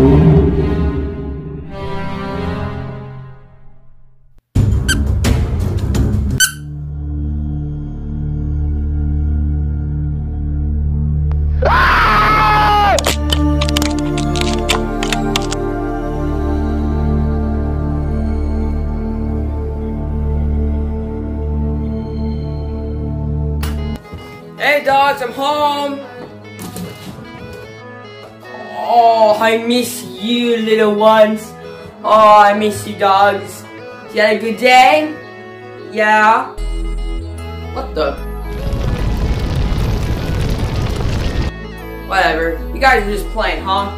Hey dogs, I'm home. Oh, I miss you, little ones. Oh, I miss you, dogs. You had a good day? Yeah. What the? Whatever. You guys are just playing, huh?